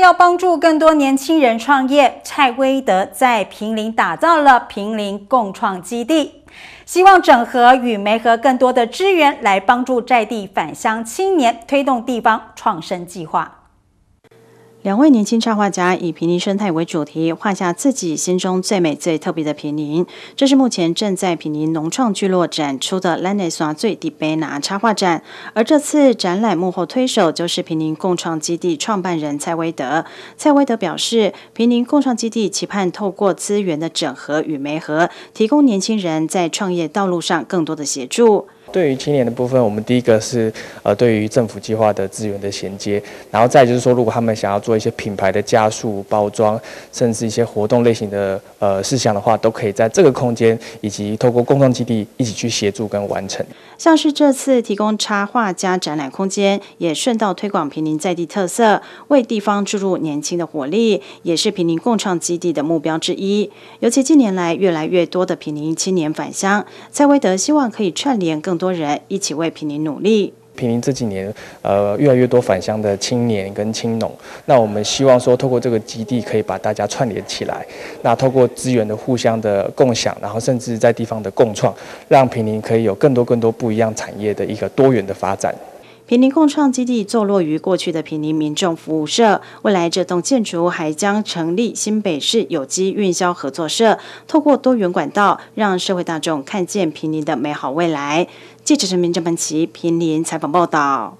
要帮助更多年轻人创业，蔡威德在平林打造了平林共创基地，希望整合与媒合更多的资源，来帮助在地返乡青年推动地方创生计划。两位年轻插画家以平林生态为主题，画下自己心中最美、最特别的平林。这是目前正在平林农创聚落展出的兰内耍最迪贝拿插画展。而这次展览幕后推手就是平林共创基地创办人蔡威德。蔡威德表示，平林共创基地期盼透过资源的整合与媒合，提供年轻人在创业道路上更多的协助。对于青年的部分，我们第一个是呃，对于政府计划的资源的衔接，然后再就是说，如果他们想要做一些品牌的加速包装，甚至一些活动类型的呃事项的话，都可以在这个空间以及透过共创基地一起去协助跟完成。像是这次提供插画加展览空间，也顺道推广平林在地特色，为地方注入年轻的活力，也是平林共创基地的目标之一。尤其近年来越来越多的平林青年返乡，蔡威德希望可以串联更多人一起为平林努力。平林这几年，呃，越来越多返乡的青年跟青农，那我们希望说，透过这个基地，可以把大家串联起来。那透过资源的互相的共享，然后甚至在地方的共创，让平林可以有更多更多不一样产业的一个多元的发展。平林共创基地坐落于过去的平林民众服务社，未来这栋建筑还将成立新北市有机运销合作社，透过多元管道，让社会大众看见平林的美好未来。记者陈明正本奇平林采访报道。